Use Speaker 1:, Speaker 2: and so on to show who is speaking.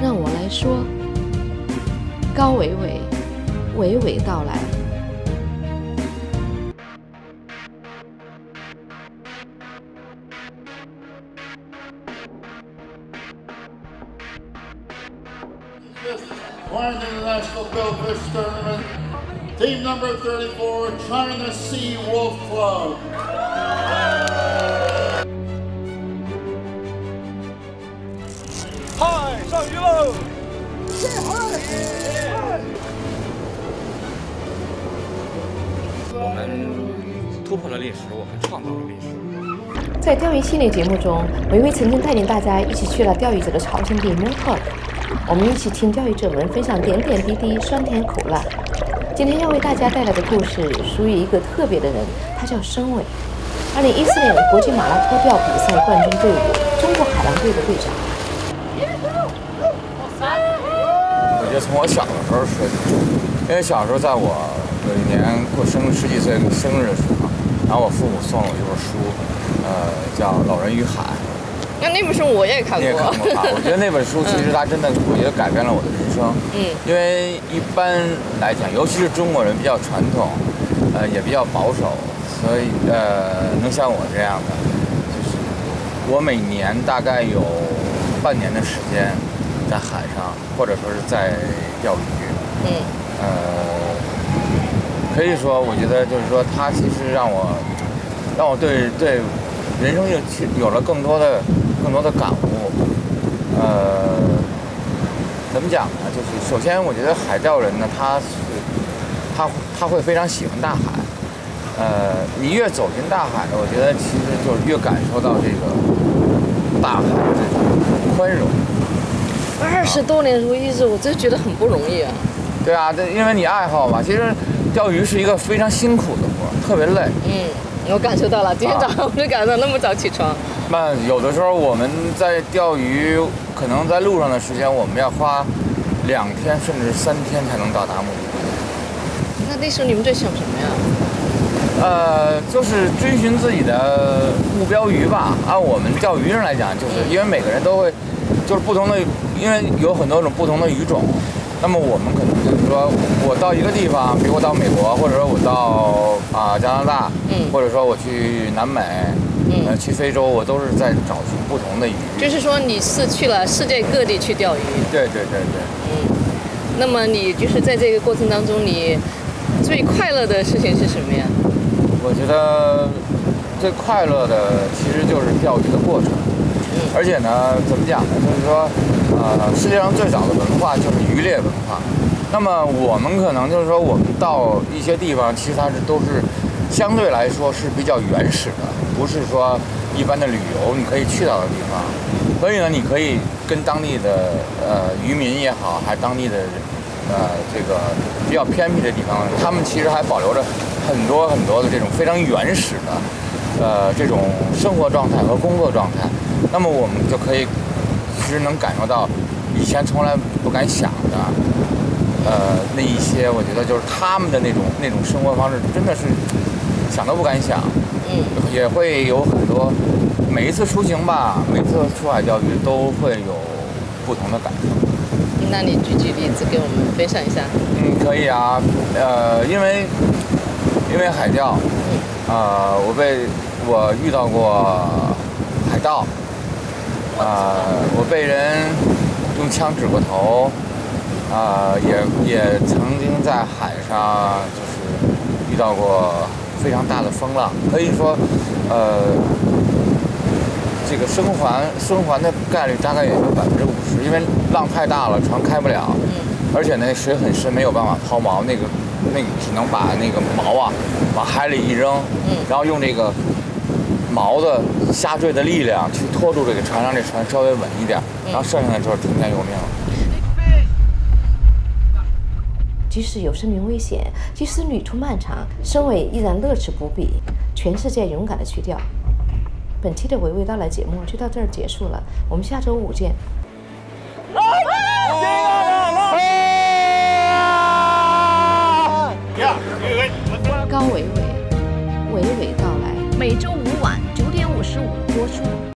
Speaker 1: 让我来
Speaker 2: 说高伟伟娓娓道来 Team number 34, China Sea Wolf Club.
Speaker 3: 嗨，上鱼喽！
Speaker 4: 我们突破了历史，我们创造了历史。
Speaker 1: 在钓鱼系列节目中，维维曾经带领大家一起去了钓鱼者的朝圣地 Moon Park，我们一起听钓鱼者们分享点点滴滴、酸甜苦辣。今天要为大家带来的故事属于一个特别的人，他叫申伟。二零一四年国际马拉托钓比赛冠军队伍中国海狼队的队长。
Speaker 5: 我觉得从我小的时候说起，因为小时候在我有一年过生十几岁生日的时候，然后我父母送了我一本书，呃，叫《老人与海》。
Speaker 6: 那那本书我也看过。
Speaker 5: 你也看过哈？我觉得那本书其实它真的，我觉得改变了我的人生。
Speaker 6: 嗯。
Speaker 5: 因为一般来讲，尤其是中国人比较传统，呃，也比较保守，所以呃，能像我这样的，就是我每年大概有半年的时间在海上，或者说是在钓鱼。
Speaker 6: 嗯。
Speaker 5: 呃，可以说，我觉得就是说，它其实让我让我对对人生有有了更多的更多的感悟。呃，怎么讲呢？就是首先，我觉得海钓人呢，他是他他会非常喜欢大海。呃，你越走进大海，我觉得其实就是越感受到这个大海的这种宽容。
Speaker 6: 二十多年如一日，我真觉得很不容易啊。
Speaker 5: 对啊，这因为你爱好嘛。其实钓鱼是一个非常辛苦的活，特别累。
Speaker 6: 嗯，我感受到了。今天早上我就感到那么早起床。
Speaker 5: 那有的时候我们在钓鱼，可能在路上的时间，我们要花两天甚至三天才能到达目的地。
Speaker 6: 那那时候你们在想什么呀？
Speaker 5: 呃，就是追寻自己的目标鱼吧。按我们钓鱼人来讲，就是因为每个人都会，就是不同的，因为有很多种不同的鱼种。那么我们可能就是说，我到一个地方，比如我到美国，或者说我到啊、加拿大，
Speaker 6: 嗯
Speaker 5: 或者说我去南美，
Speaker 6: 嗯
Speaker 5: 呃，去非洲，我都是在找寻不同的鱼。
Speaker 6: 就是说你是去了世界各地去钓鱼。
Speaker 5: 对对对对。
Speaker 6: 嗯。那么你就是在这个过程当中，你最快乐的事情是什么呀？
Speaker 5: 我觉得最快乐的其实就是钓鱼的过程，而且呢，怎么讲呢？就是说，呃，世界上最早的文化就是渔猎文化。那么我们可能就是说，我们到一些地方，其实它是都是相对来说是比较原始的，不是说一般的旅游你可以去到的地方。所以呢，你可以跟当地的呃渔民也好，还当地的呃这个比较偏僻的地方，他们其实还保留着很多很多的这种非常原始的呃这种生活状态和工作状态。那么我们就可以实能感受到以前从来不敢想的呃那一些，我觉得就是他们的那种那种生活方式，真的是想都不敢想。
Speaker 6: 嗯。
Speaker 5: 也会有很多，每一次出行吧，每次出海钓鱼都会有不同的感受。
Speaker 6: 那你举举例子给我们分享一下。
Speaker 5: 嗯，可以啊，呃，因为因为海钓，呃，我被我遇到过海盗，呃，我被人用枪指过头，啊、也也曾经在海上就是遇到过非常大的风浪，可以说，呃，这个生还生还的概率大概也就百分之五十，因为浪太大了，船开不了，而且那水很深，没有办法抛锚，那个那个只能把那个锚啊往海里一扔，然后用这个锚的下坠的力量去拖住这个船，让这船稍微稳一点，然后剩下的就是听天由命了。
Speaker 1: 即使有生命危险，即使旅途漫长，申伟依然乐此不疲，全世界勇敢的去钓。本期的娓娓道来节目就到这儿结束了，我们下周五见。